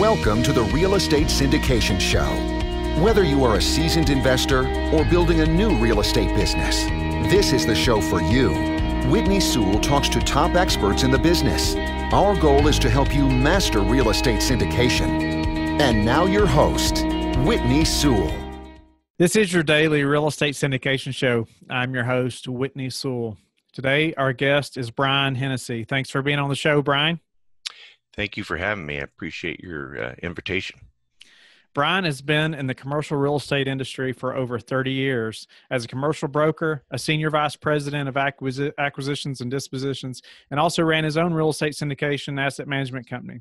Welcome to the Real Estate Syndication Show. Whether you are a seasoned investor or building a new real estate business, this is the show for you. Whitney Sewell talks to top experts in the business. Our goal is to help you master real estate syndication. And now, your host, Whitney Sewell. This is your daily real estate syndication show. I'm your host, Whitney Sewell. Today, our guest is Brian Hennessey. Thanks for being on the show, Brian. Thank you for having me. I appreciate your uh, invitation. Brian has been in the commercial real estate industry for over 30 years as a commercial broker, a senior vice president of acquisi- acquisitions and dispositions, and also ran his own real estate syndication asset management company.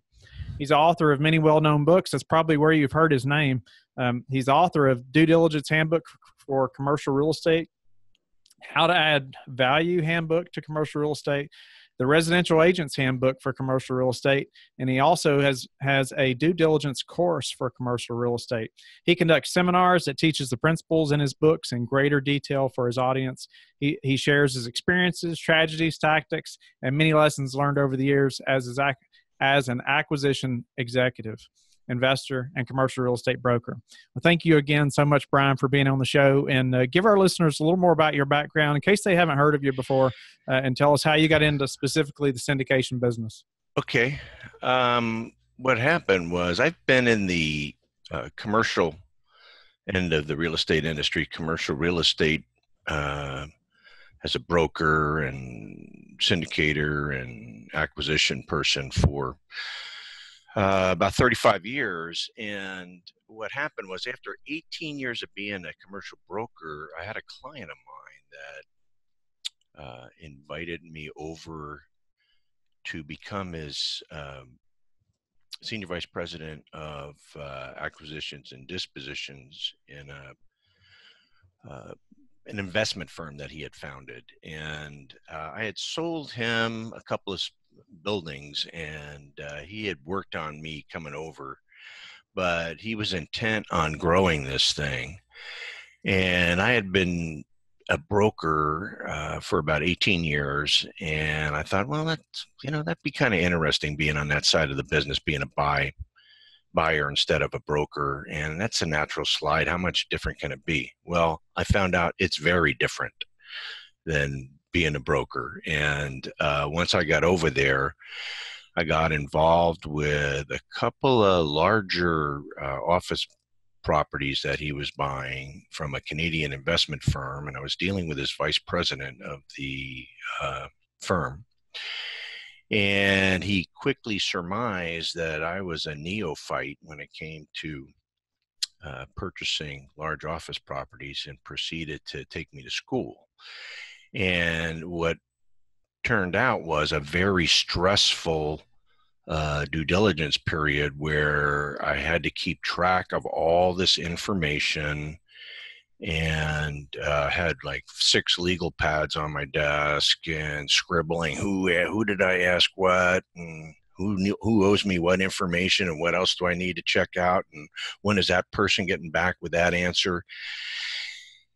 He's author of many well known books. That's probably where you've heard his name. Um, he's author of Due Diligence Handbook for Commercial Real Estate, How to Add Value Handbook to Commercial Real Estate, the residential agent's handbook for commercial real estate and he also has has a due diligence course for commercial real estate. He conducts seminars that teaches the principles in his books in greater detail for his audience. He, he shares his experiences tragedies tactics and many lessons learned over the years as his, as an acquisition executive investor, and commercial real estate broker. Well, thank you again so much, Brian, for being on the show and uh, give our listeners a little more about your background in case they haven't heard of you before uh, and tell us how you got into specifically the syndication business. Okay. Um, what happened was I've been in the uh, commercial end of the real estate industry, commercial real estate uh, as a broker and syndicator and acquisition person for uh, about 35 years. And what happened was after 18 years of being a commercial broker, I had a client of mine that uh, invited me over to become his um, senior vice president of uh, acquisitions and dispositions in a uh, an investment firm that he had founded, and uh, I had sold him a couple of buildings, and uh, he had worked on me coming over, but he was intent on growing this thing. And I had been a broker uh, for about 18 years, and I thought, well, that's you know that'd be kind of interesting being on that side of the business, being a buy buyer instead of a broker, and that's a natural slide. How much different can it be? Well, I found out it's very different than being a broker. And uh, once I got over there, I got involved with a couple of larger uh, office properties that he was buying from a Canadian investment firm, and I was dealing with his vice president of the uh, firm. And he quickly surmised that I was a neophyte when it came to uh, purchasing large office properties and proceeded to take me to school. And what turned out was a very stressful uh, due diligence period where I had to keep track of all this information and uh, had like six legal pads on my desk and scribbling who who did I ask what and who knew, who owes me what information and what else do I need to check out and when is that person getting back with that answer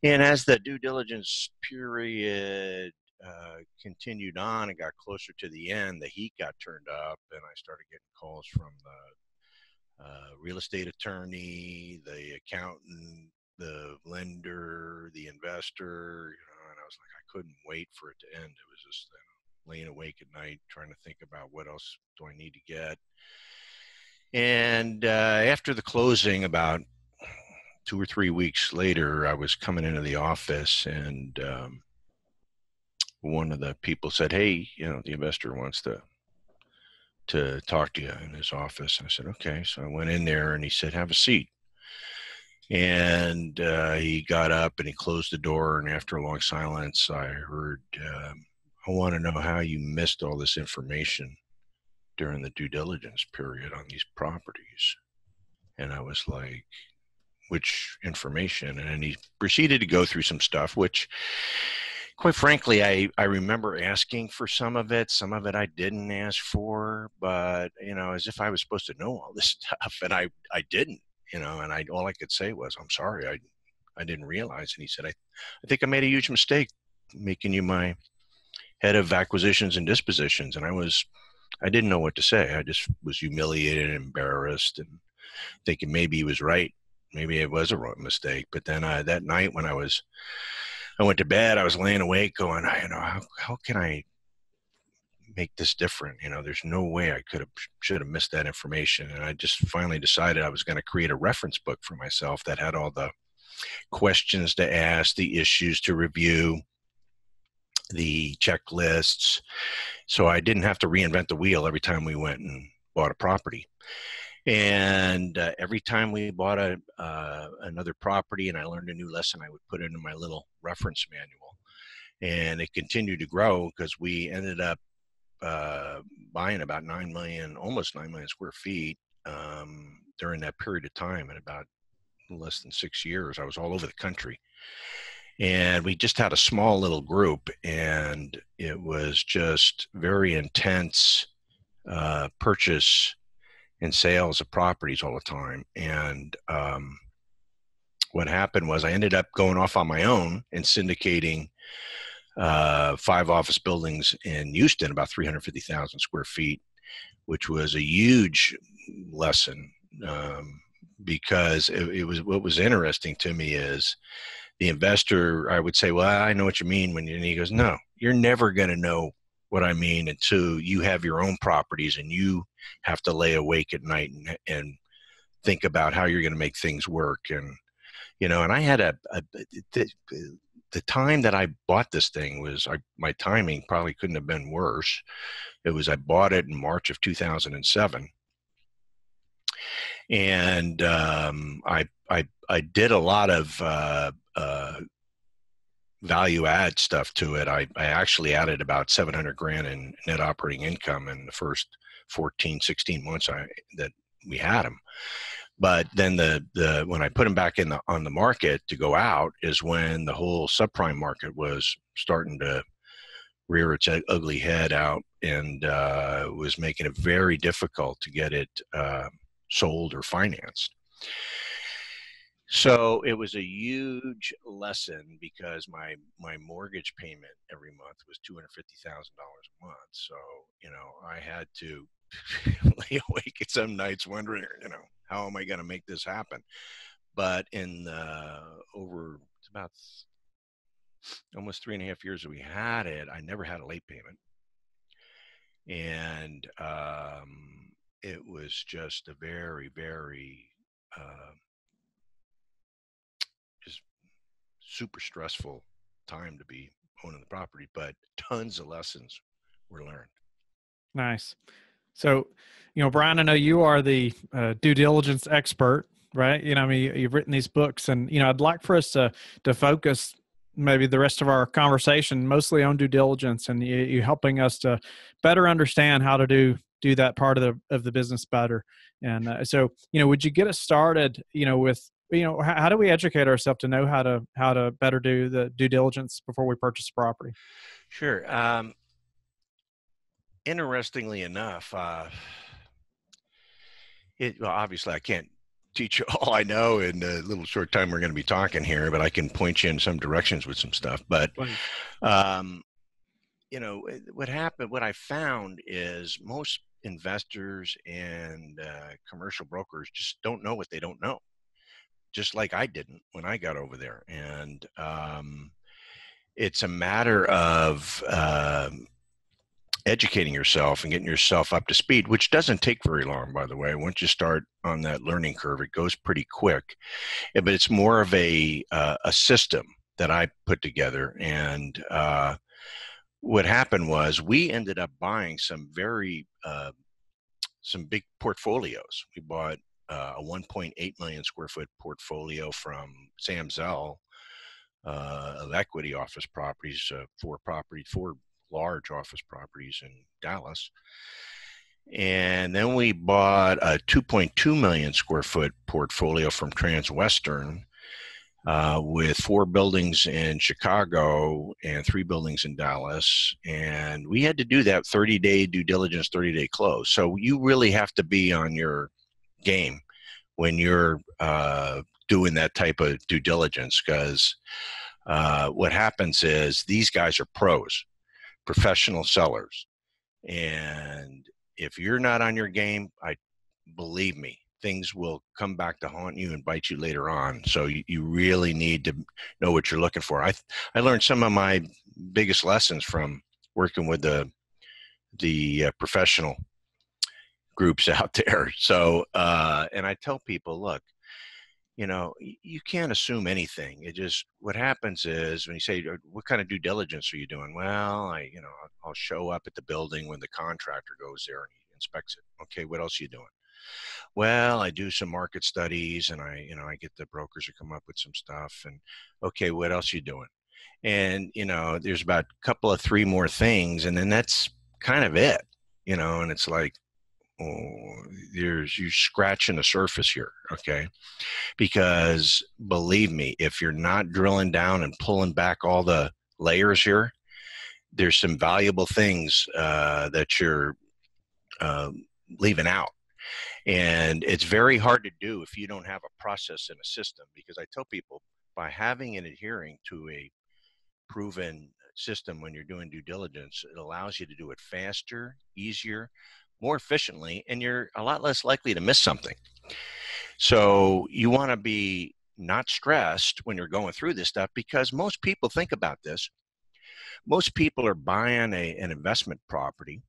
and as the due diligence period uh, continued on and got closer to the end, the heat got turned up, and I started getting calls from the uh, real estate attorney, the accountant, the lender, the investor, you know, and I was like, I couldn't wait for it to end. It was just you know, laying awake at night trying to think about what else do I need to get. And uh, after the closing, about two or three weeks later, I was coming into the office and um, one of the people said, "Hey, you know, the investor wants to to talk to you in his office." I said, "Okay." So I went in there and he said, "Have a seat." And uh, he got up and he closed the door. And after a long silence, I heard, um, "I want to know how you missed all this information during the due diligence period on these properties." And I was like, which information and he proceeded to go through some stuff which quite frankly i i remember asking for some of it some of it i didn't ask for but you know as if i was supposed to know all this stuff and i i didn't you know and i all i could say was i'm sorry i i didn't realize and he said i i think i made a huge mistake making you my head of acquisitions and dispositions and i was I didn't know what to say. I just was humiliated and embarrassed and thinking maybe he was right. Maybe it was a mistake. But then uh, that night when I was, I went to bed, I was laying awake going, you know, how, how can I make this different? You know, there's no way I could have, should have missed that information. And I just finally decided I was going to create a reference book for myself that had all the questions to ask, the issues to review, the checklists. So I didn't have to reinvent the wheel every time we went and bought a property. And uh, every time we bought a uh, another property and I learned a new lesson, I would put it in my little reference manual. And it continued to grow because we ended up uh, buying about 9 million, almost 9 million square feet um, during that period of time in about less than six years. I was all over the country and we just had a small little group and it was just very intense uh, purchase and sales of properties all the time. And um, what happened was i ended up going off on my own and syndicating uh, five office buildings in houston about 350000 square feet which was a huge lesson um, because it, it was what was interesting to me is the investor, I would say, well, I know what you mean when you, and he goes, no, you're never going to know what I mean and two, you have your own properties and you have to lay awake at night and, and think about how you're going to make things work. And, you know, and I had a, a the, the time that I bought this thing was I, my timing probably couldn't have been worse. It was, I bought it in March of 2007 and um, I, I I did a lot of uh, uh, value add stuff to it. I, I actually added about 700 grand in net operating income in the first 14, 16 months I, that we had them. But then the, the when I put them back in the on the market to go out is when the whole subprime market was starting to rear its ugly head out and uh, was making it very difficult to get it uh, sold or financed. So it was a huge lesson because my my mortgage payment every month was two hundred fifty thousand dollars a month. So you know I had to lay awake at some nights wondering, you know, how am I going to make this happen? But in the over about almost three and a half years that we had it, I never had a late payment, and um, it was just a very very uh, super stressful time to be owning the property, but tons of lessons were learned. Nice. So, you know, Brian, I know you are the uh, due diligence expert, right? You know, I mean, you've written these books, and you know, I'd like for us to to focus maybe the rest of our conversation mostly on due diligence, and you, you helping us to better understand how to do do that part of the of the business better. And uh, so, you know, would you get us started, you know, with you know how, how, do we educate ourselves to know how to how to better do the due diligence before we purchase a property? Sure um, interestingly enough uh, it well obviously i can't teach you all i know in the little short time we're going to be talking here but i can point you in some directions with some stuff. But um, you know what happened what i found is most investors and uh, commercial brokers just don't know what they don't know just like I didn't when I got over there. And um, it's a matter of uh, educating yourself and getting yourself up to speed, which doesn't take very long, by the way. Once you start on that learning curve, it goes pretty quick. Eh, but it's more of a uh, a system that I put together. And uh, what happened was we ended up buying some very uh, some big portfolios. We bought uh, a 1.8 million square foot portfolio from Sam Zell uh, of equity office properties, uh, four property, four large office properties in Dallas. And then we bought a 2.2 million square foot portfolio from Transwestern uh, with four buildings in Chicago and three buildings in Dallas. And we had to do that 30 day due diligence, 30 day close. So you really have to be on your game when you're uh, doing that type of due diligence because uh, what happens is these guys are pros, professional sellers, and if you're not on your game, I believe me, things will come back to haunt you and bite you later on. So you, you really need to know what you're looking for. I I learned some of my biggest lessons from working with the the uh, professional groups out there. So uh, and I tell people, look, you know, you can't assume anything. It just what happens is when you say, uh, "What kind of due diligence are you doing?" Well, I, you know, I'll show up at the building when the contractor goes there and he inspects it. Okay, what else are you doing? Well, I do some market studies and I, you know, I get the brokers to come up with some stuff. And okay, what else are you doing? And you know, there's about a couple of three more things, and then that's kind of it. You know, and it's like, there's you scratching the surface here, okay? Because believe me, if you're not drilling down and pulling back all the layers here, there's some valuable things uh, that you're uh, leaving out. And it's very hard to do if you don't have a process and a system. Because I tell people by having and adhering to a proven system when you're doing due diligence, it allows you to do it faster, easier, more efficiently, and you're a lot less likely to miss something. So you want to be not stressed when you're going through this stuff because most people think about this. Most people are buying a, an investment property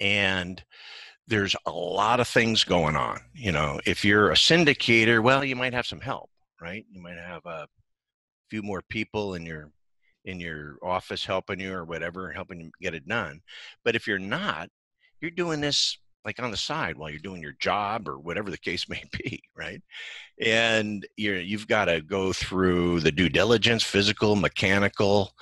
and there's a lot of things going on. You know, if you're a syndicator, well, you might have some help, right? You might have a few more people in your in your office helping you or whatever, helping you get it done. But if you're not, you're doing this like on the side while you're doing your job or whatever the case may be, right? And you're you've got to go through the due diligence, physical, mechanical.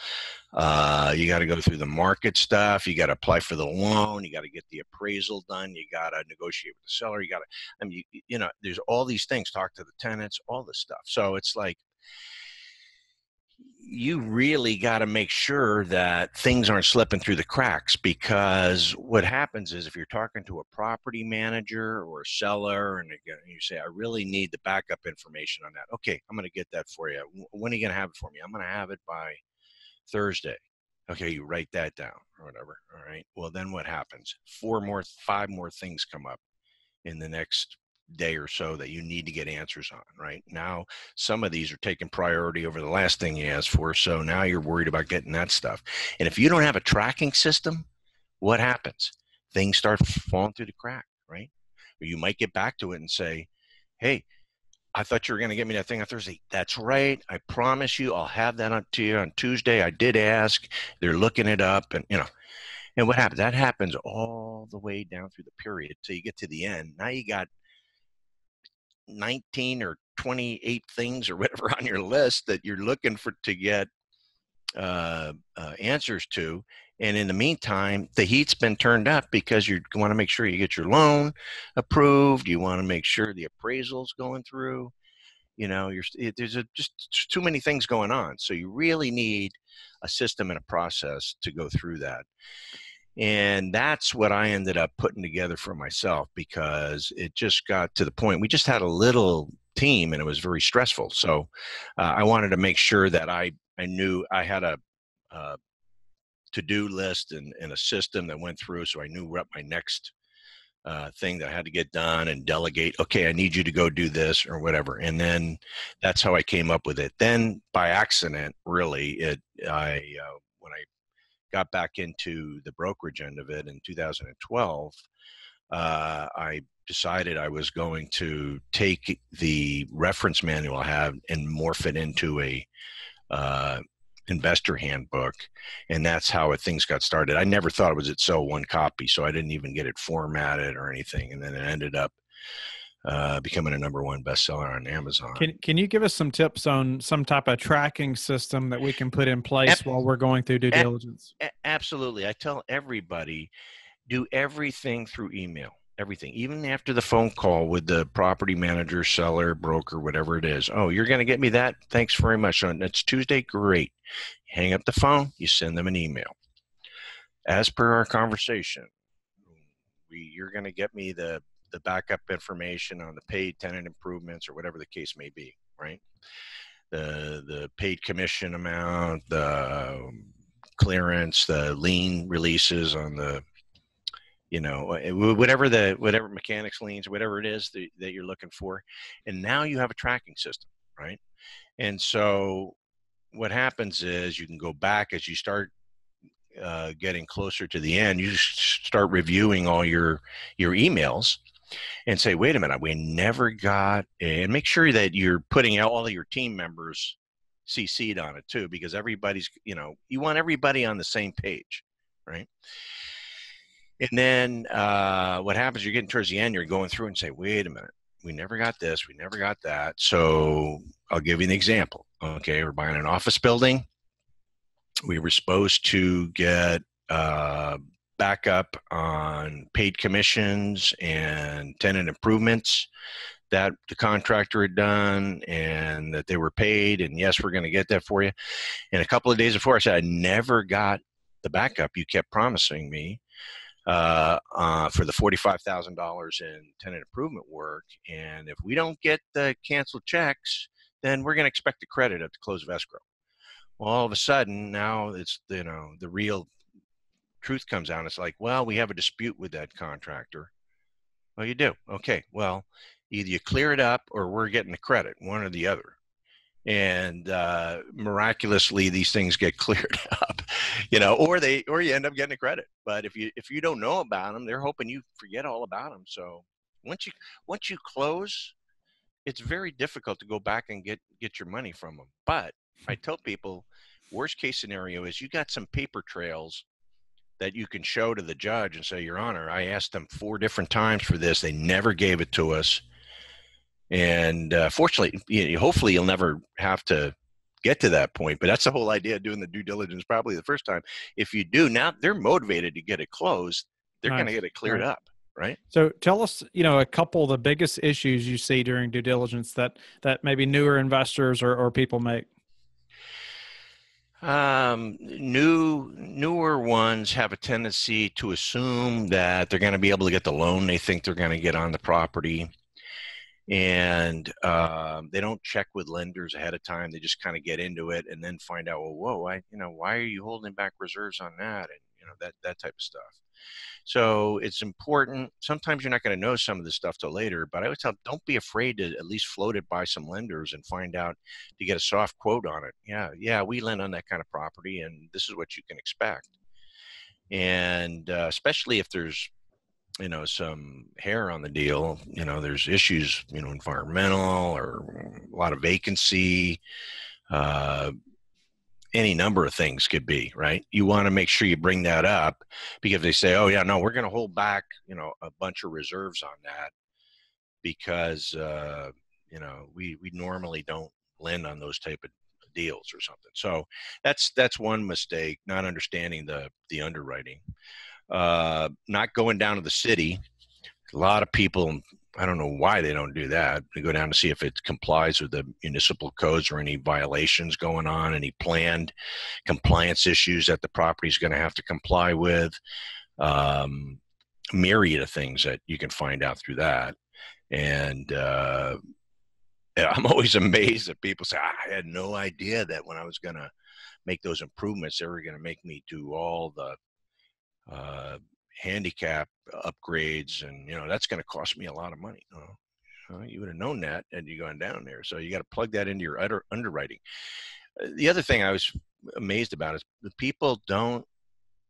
Uh, you got to go through the market stuff. You got to apply for the loan. You got to get the appraisal done. You got to negotiate with the seller. You got to, I mean, you, you know, there's all these things. Talk to the tenants, all this stuff. So it's like you really got to make sure that things aren't slipping through the cracks because what happens is if you're talking to a property manager or a seller and you say, I really need the backup information on that. Okay, I'm going to get that for you. When are you going to have it for me? I'm going to have it by Thursday. Okay, you write that down or whatever. All right. Well, then what happens? Four more, five more things come up in the next day or so that you need to get answers on, right? Now, some of these are taking priority over the last thing you asked for. So now you're worried about getting that stuff. And if you don't have a tracking system, what happens? Things start falling through the crack, right? Or you might get back to it and say, hey, I thought you were going to get me that thing on Thursday. That's right. I promise you, I'll have that on to you on Tuesday. I did ask. They're looking it up, and you know, and what happens? That happens all the way down through the period till you get to the end. Now you got 19 or 28 things or whatever on your list that you're looking for to get uh, uh, answers to. And in the meantime, the heat's been turned up because you want to make sure you get your loan approved. You want to make sure the appraisal's going through. You know, you're, there's a, just too many things going on. So you really need a system and a process to go through that. And that's what I ended up putting together for myself because it just got to the point. We just had a little team and it was very stressful. So uh, I wanted to make sure that I, I knew I had a, a to-do list and, and, a system that went through so I knew what my next uh, thing that I had to get done and delegate. Okay, I need you to go do this or whatever, and then that's how I came up with it. Then by accident, really, it I uh, when I got back into the brokerage end of it in 2012, uh, I decided I was going to take the reference manual I have and morph it into a uh, investor handbook, and that's how it, things got started. I never thought it was it sell one copy, so I didn't even get it formatted or anything, and then it ended up uh, becoming a number one bestseller on Amazon. Can Can you give us some tips on some type of tracking system that we can put in place while we're going through due diligence? absolutely, I tell everybody do everything through email. Everything, even after the phone call with the property manager, seller, broker, whatever it is. Oh, you're going to get me that? Thanks very much. On it's Tuesday, great. Hang up the phone. You send them an email. As per our conversation, we, you're going to get me the the backup information on the paid tenant improvements or whatever the case may be, right? The the paid commission amount, the clearance, the lien releases on the you know uh, whatever the whatever mechanics liens whatever it is that, that you're looking for and now you have a tracking system right and so what happens is you can go back as you start uh, getting closer to the end you start reviewing all your your emails and say wait a minute we never got and make sure that you're putting all of your team members cc'd on it too because everybody's you know you want everybody on the same page right and then uh, what happens, you're getting towards the end, you're going through and say, wait a minute, we never got this, we never got that. So I'll give you an example. Okay, we're buying an office building. We were supposed to get uh, backup on paid commissions and tenant improvements that the contractor had done and that they were paid. And yes, we're going to get that for you. And a couple of days before, I said, I never got the backup you kept promising me uh, uh, for the $45,000 in tenant improvement work. And if we don't get the canceled checks, then we're going to expect a credit at the close of escrow. Well, all of a sudden, now it's, you know, the real truth comes out. It's like, well, we have a dispute with that contractor. Well, you do. Okay. Well, either you clear it up or we're getting the credit, one or the other and uh, miraculously these things get cleared up you know or they or you end up getting a credit but if you if you don't know about them they're hoping you forget all about them so once you once you close it's very difficult to go back and get get your money from them but i tell people worst case scenario is you got some paper trails that you can show to the judge and say your honor i asked them four different times for this they never gave it to us and uh, fortunately, you know, hopefully, you'll never have to get to that point. But that's the whole idea of doing the due diligence probably the first time. If you do, now they're motivated to get it closed. They're nice. going to get it cleared right. up. Right. So tell us, you know, a couple of the biggest issues you see during due diligence that that maybe newer investors or, or people make. Um, new newer ones have a tendency to assume that they're going to be able to get the loan they think they're going to get on the property and um, they don't check with lenders ahead of time. They just kind of get into it and then find out, well, whoa, I, you know, why are you holding back reserves on that, and you know that that type of stuff. So it's important. Sometimes you're not going to know some of this stuff till later, but I would tell don't be afraid to at least float it by some lenders and find out to get a soft quote on it. Yeah, yeah, we lend on that kind of property, and this is what you can expect. And uh, especially if there's you know some hair on the deal you know there's issues you know environmental or a lot of vacancy uh, any number of things could be right? You want to make sure you bring that up because they say oh yeah no we're going to hold back you know a bunch of reserves on that because uh, you know we we normally don't lend on those type of deals or something. So that's that's one mistake not understanding the the underwriting. Uh, not going down to the city. A lot of people, I don't know why they don't do that. They go down to see if it complies with the municipal codes or any violations going on, any planned compliance issues that the property is going to have to comply with. Um, myriad of things that you can find out through that. And uh, I'm always amazed that people say, I had no idea that when I was going to make those improvements, they were going to make me do all the uh, handicap upgrades, and you know that's going to cost me a lot of money. Uh, you would have known that had you gone down there. So you got to plug that into your underwriting. Uh, the other thing I was amazed about is the people don't.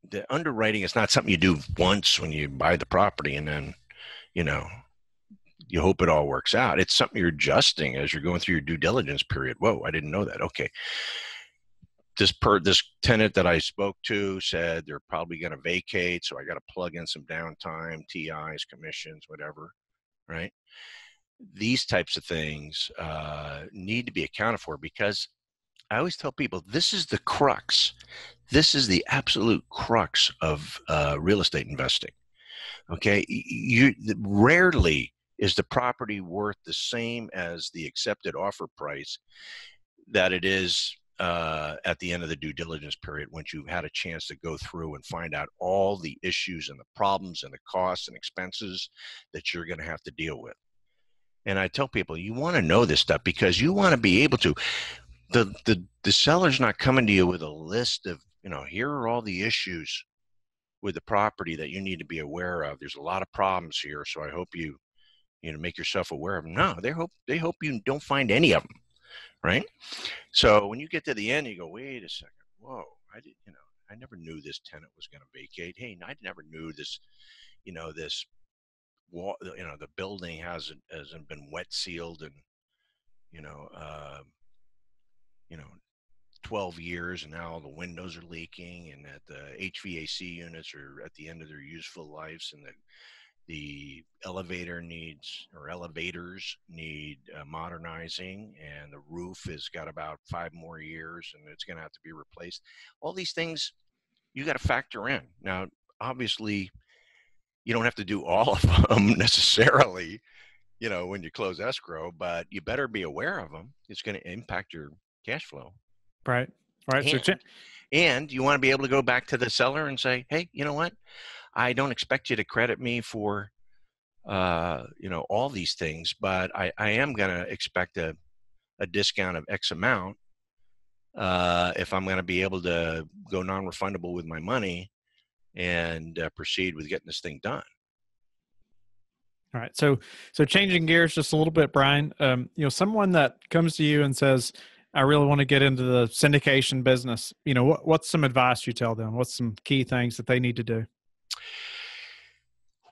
The underwriting is not something you do once when you buy the property and then, you know, you hope it all works out. It's something you're adjusting as you're going through your due diligence period. Whoa, I didn't know that. Okay, this per this tenant that I spoke to said they're probably going to vacate, so I got to plug in some downtime, TIs, commissions, whatever, right? These types of things uh, need to be accounted for because I always tell people this is the crux. This is the absolute crux of uh, real estate investing. Okay, you rarely is the property worth the same as the accepted offer price that it is uh, at the end of the due diligence period once you've had a chance to go through and find out all the issues and the problems and the costs and expenses that you're going to have to deal with. And I tell people you want to know this stuff because you want to be able to. The, the the seller's not coming to you with a list of you know here are all the issues with the property that you need to be aware of. There's a lot of problems here, so I hope you you know make yourself aware of them. No, they hope they hope you don't find any of them, right? So when you get to the end, you go, wait a second, whoa, I did, you know, I never knew this tenant was going to vacate. Hey, I never knew this, you know, this wall, you know, the building hasn't hasn't been wet sealed and you know, uh, you know, 12 years and now the windows are leaking and that the HVAC units are at the end of their useful lives and the the elevator needs or elevators need uh, modernizing and the roof has got about five more years and it's going to have to be replaced. All these things you got to factor in. Now obviously you don't have to do all of them necessarily you know when you close escrow but you better be aware of them it's going to impact your cash flow. Right. Right. And, so and you want to be able to go back to the seller and say hey you know what I don't expect you to credit me for, uh, you know, all these things, but I, I am going to expect a, a discount of X amount uh, if I'm going to be able to go non-refundable with my money and uh, proceed with getting this thing done. All right. So, so changing gears just a little bit, Brian. Um, you know, someone that comes to you and says, "I really want to get into the syndication business." You know, what, what's some advice you tell them? What's some key things that they need to do?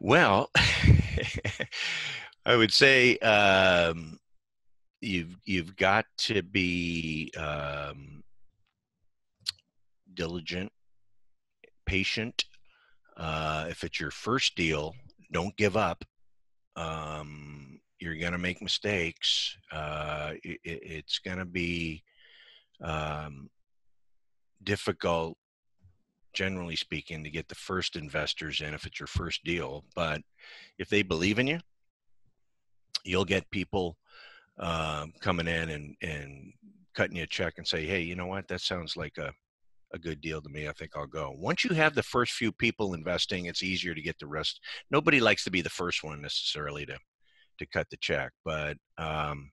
Well, I would say um, you've you've got to be um, diligent, patient. Uh, if it's your first deal, don't give up. Um, you're going to make mistakes. Uh, it, it's going to be um, difficult generally speaking, to get the first investors in if it's your first deal. But if they believe in you, you'll get people um, coming in and, and cutting you a check and say, hey, you know what? That sounds like a, a good deal to me. I think I'll go. Once you have the first few people investing, it's easier to get the rest. Nobody likes to be the first one necessarily to to cut the check, but um,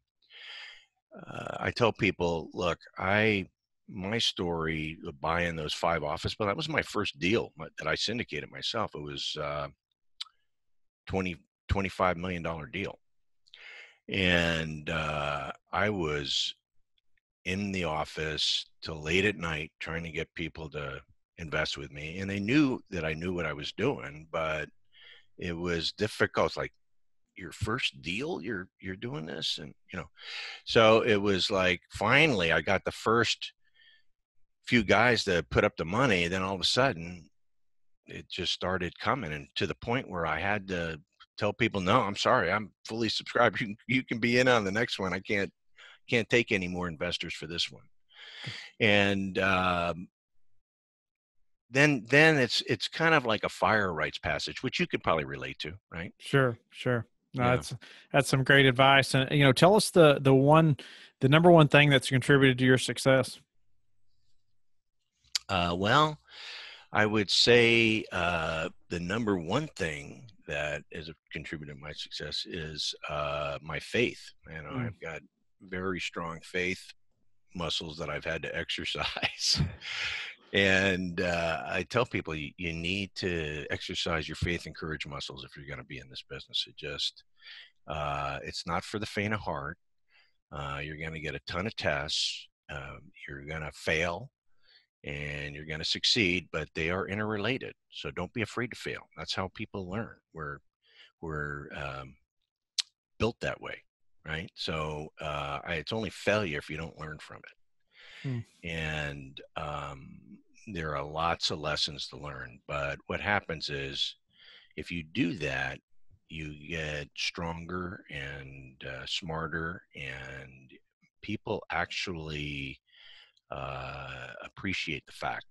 uh, I tell people, look, I my story of buying those five office, but that was my first deal that I syndicated myself. It was uh, 20, $25 million deal. And uh, I was in the office till late at night trying to get people to invest with me. And they knew that I knew what I was doing, but it was difficult. Like, your first deal you're you're doing this and you know so it was like finally i got the first few guys that put up the money, then all of a sudden it just started coming and to the point where I had to tell people, no, I'm sorry, I'm fully subscribed. You, you can be in on the next one. I can't, can't take any more investors for this one. And, um, then, then it's, it's kind of like a fire rites passage, which you could probably relate to, right? Sure. Sure. No, yeah. that's, that's some great advice. And, you know, tell us the, the one, the number one thing that's contributed to your success. Uh, well, I would say uh, the number one thing that is a contributor to my success is uh, my faith. You know, mm. I've got very strong faith muscles that I've had to exercise. and uh, I tell people you, you, need to exercise your faith and courage muscles if you're going to be in this business. It just, uh, it's not for the faint of heart. Uh, you're going to get a ton of tests. Um, you're going to fail and you're going to succeed but they are interrelated so don't be afraid to fail. That's how people learn. We're we're um, built that way right? So uh, it's only failure if you don't learn from it. Hmm. and um, there are lots of lessons to learn but what happens is if you do that you get stronger and uh, smarter and people actually uh, appreciate the fact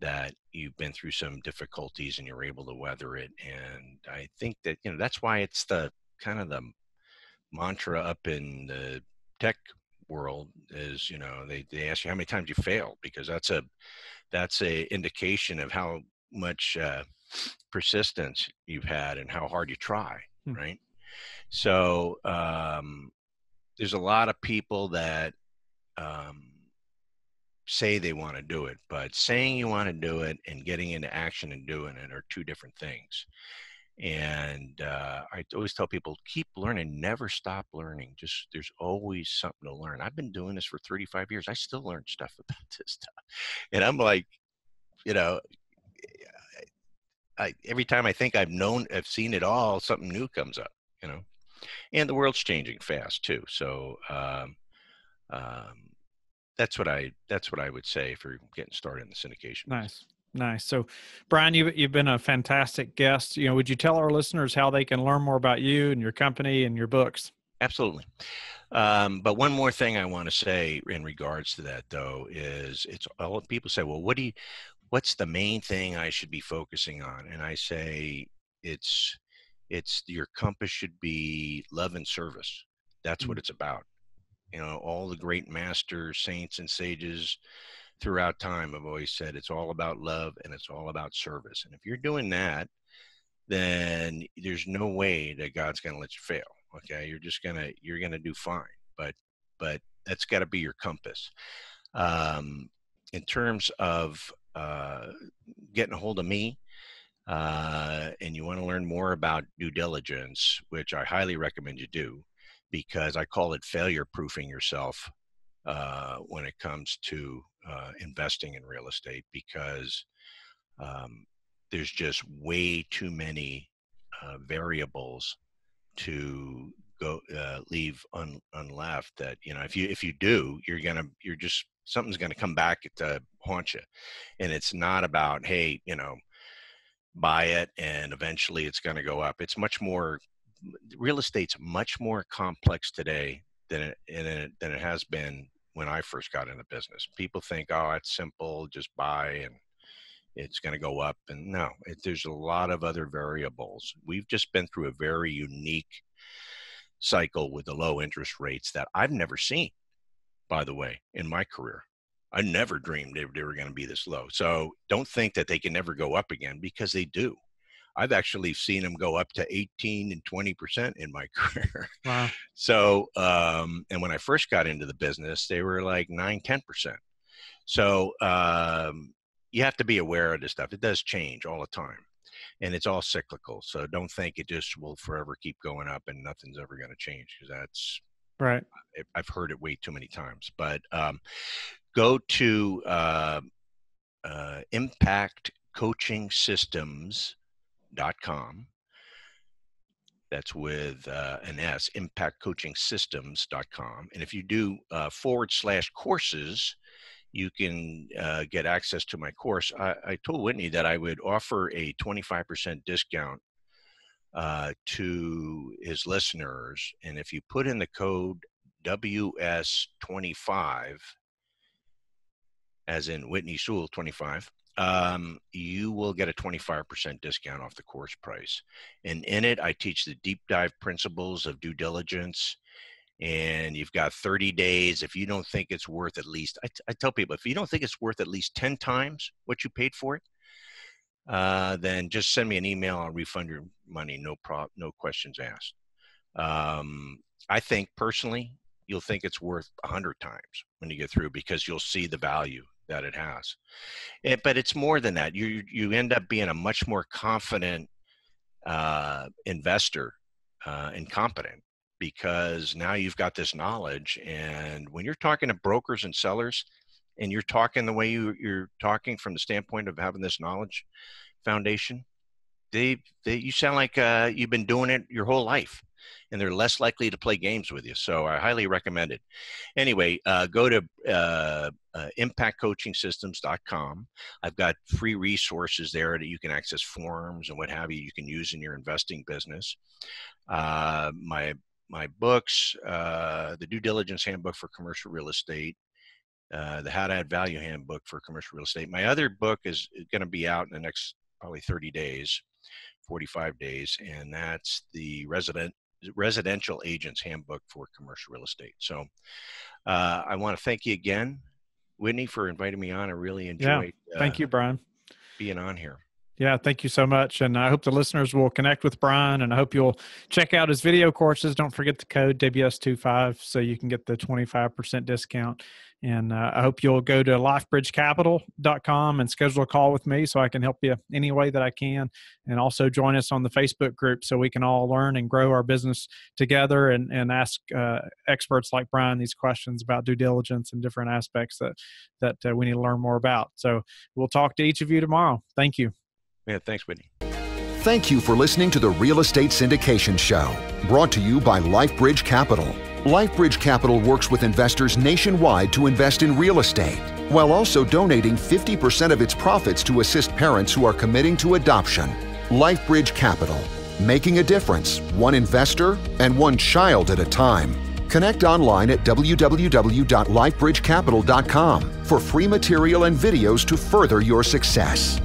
that you've been through some difficulties and you're able to weather it. And I think that, you know, that's why it's the kind of the mantra up in the tech world is, you know, they, they ask you how many times you failed because that's a, that's a indication of how much uh, persistence you've had and how hard you try. Hmm. Right. So, um, there's a lot of people that, um, say they want to do it, but saying you want to do it and getting into action and doing it are two different things. And uh, I always tell people keep learning, never stop learning. Just there's always something to learn. I've been doing this for 35 years. I still learn stuff about this stuff. And I'm like, you know, I, every time I think I've known, I've seen it all, something new comes up, you know. And the world's changing fast too. So um, um, that's what I that's what I would say for getting started in the syndication. Nice. Nice. So, Brian, you've you've been a fantastic guest. You know, would you tell our listeners how they can learn more about you and your company and your books? Absolutely. Um, but one more thing I want to say in regards to that, though, is it's all people say, "Well, what do you, what's the main thing I should be focusing on?" And I say, it's it's your compass should be love and service. That's mm-hmm. what it's about. You know, all the great masters, saints, and sages throughout time have always said it's all about love and it's all about service. And if you're doing that, then there's no way that God's going to let you fail. Okay, you're just gonna you're gonna do fine. But but that's got to be your compass. Um, in terms of uh, getting a hold of me, uh, and you want to learn more about due diligence, which I highly recommend you do, because I call it failure proofing yourself uh, when it comes to uh, investing in real estate because um, there's just way too many uh, variables to go uh, leave un, unleft that you know if you if you do you're gonna you're just something's gonna come back to haunt you. And it's not about hey you know buy it and eventually it's going to go up. It's much more real estate's much more complex today than it, than it has been when I first got into business. People think, oh, it's simple, just buy and it's going to go up. And no, it, there's a lot of other variables. We've just been through a very unique cycle with the low interest rates that I've never seen, by the way, in my career. I never dreamed they were going to be this low. So don't think that they can never go up again because they do. I've actually seen them go up to 18 and 20 percent in my career. Wow. So, um, and when I first got into the business, they were like 9, 10 percent. So um, you have to be aware of this stuff. It does change all the time, and it's all cyclical. So don't think it just will forever keep going up and nothing's ever going to change because that's right. I've heard it way too many times. But um, go to uh, uh, Impact Coaching Systems impactcoachingsystems.com. That's with uh, an S, impactcoachingsystems.com. And if you do uh, forward slash courses, you can uh, get access to my course. I, I, told Whitney that I would offer a 25% discount uh, to his listeners. And if you put in the code WS25, as in Whitney Sewell 25, um, you will get a 25% discount off the course price. And in it, I teach the deep dive principles of due diligence. And you've got 30 days. If you don't think it's worth at least, I, tell people, if you don't think it's worth at least 10 times what you paid for it, uh, then just send me an email. I'll refund your money. No pro, no questions asked. Um, I think personally, you'll think it's worth a hundred times when you get through because you'll see the value that it has. It, eh, but it's more than that. You you end up being a much more confident uh, investor uh, and competent because now you've got this knowledge. And when you're talking to brokers and sellers, and you're talking the way you, you're talking from the standpoint of having this knowledge foundation, they, they you sound like uh, you've been doing it your whole life and they're less likely to play games with you. So I highly recommend it. Anyway, uh, go to uh, uh, impactcoachingsystems.com. I've got free resources there that you can access forms and what have you. You can use in your investing business. Uh, my my books, uh, the Due Diligence Handbook for Commercial Real Estate. Uh, the How to Add Value Handbook for Commercial Real Estate. My other book is going to be out in the next probably 30 days. 45 days, and that's the resident residential agent's handbook for commercial real estate. So uh, I want to thank you again, Whitney, for inviting me on. I really enjoyed. Yeah, thank uh, you, Brian, being on here. Yeah, thank you so much. And I hope the listeners will connect with Brian and I hope you'll check out his video courses. Don't forget the code WS25 so you can get the 25% discount. And uh, I hope you'll go to lifebridgecapital.com and schedule a call with me so I can help you any way that I can. And also join us on the Facebook group so we can all learn and grow our business together and, and ask uh, experts like Brian these questions about due diligence and different aspects that, that uh, we need to learn more about. So we'll talk to each of you tomorrow. Thank you. Yeah, thanks, Whitney. Thank you for listening to the Real Estate Syndication Show, brought to you by LifeBridge Capital. LifeBridge Capital works with investors nationwide to invest in real estate, while also donating 50% of its profits to assist parents who are committing to adoption. LifeBridge Capital, making a difference, one investor and one child at a time. Connect online at www.lifebridgecapital.com for free material and videos to further your success.